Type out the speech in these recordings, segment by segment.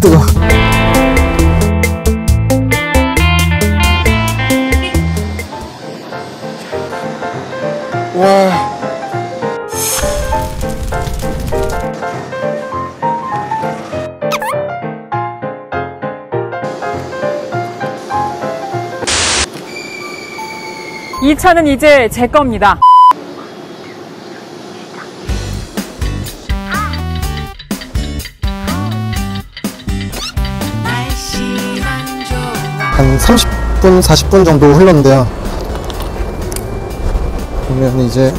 뜨거. 와. 이 차는 이제 제 겁니다. 한 30분, 40분 정도 흘렀는데요. 보면 이제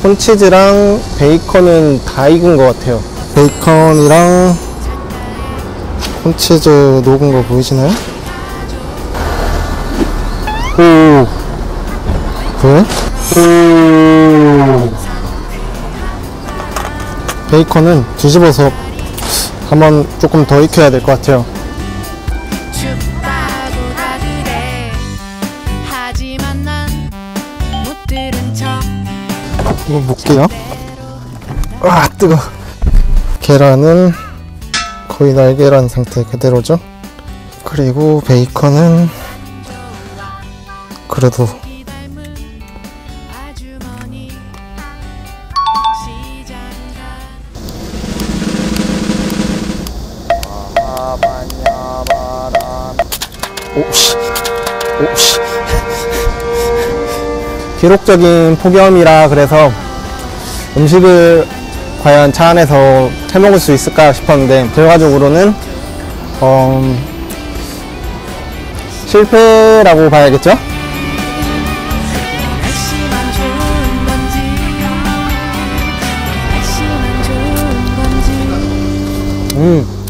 콘치즈랑 베이컨은 다 익은 것 같아요. 베이컨이랑 콘치즈 녹은 거 보이시나요? 오, 보여요? 오. 베이컨은 뒤집어서 한번 조금 더 익혀야 될 것 같아요. 이거 볼게요. 아, 뜨거. 계란은 거의 날계란 상태 그대로죠. 그리고 베이컨은 그래도. 기록적인 폭염이라 그래서 음식을 과연 차 안에서 해 먹을 수 있을까 싶었는데 결과적으로는 어, 실패라고 봐야겠죠? 음,